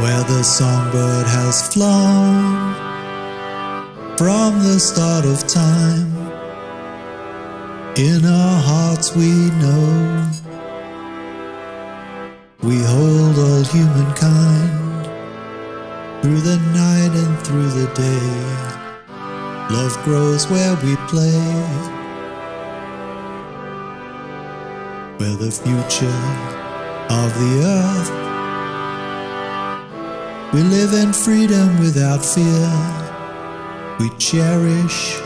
where the songbird has flown from the start of time. In our hearts we know we hold all humankind through the night and through the day. Love grows where we play, where the future of the earth. We live in freedom without fear. We cherish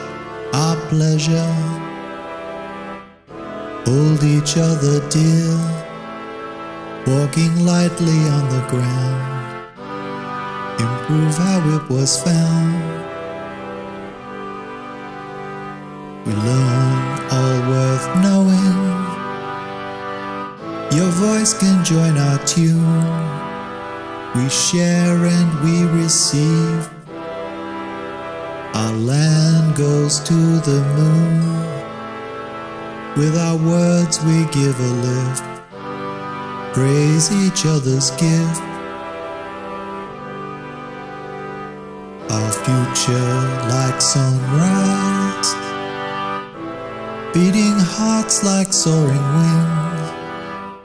our pleasure, hold each other dear, walking lightly on the ground. Improve how it was found. We learn all worth knowing. Your voice can join our tune. We share and we receive. Our land goes to the moon. With our words we give a lift. Praise each other's gift. Our future like sunrise. Beating hearts like soaring wings.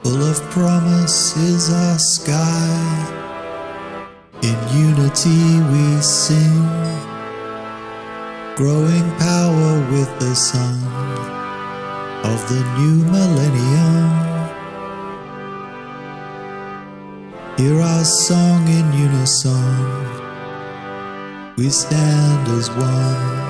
Full of promise is our sky. Unity we sing, growing power with the sun of the new millennium. Hear our song in unison, we stand as one.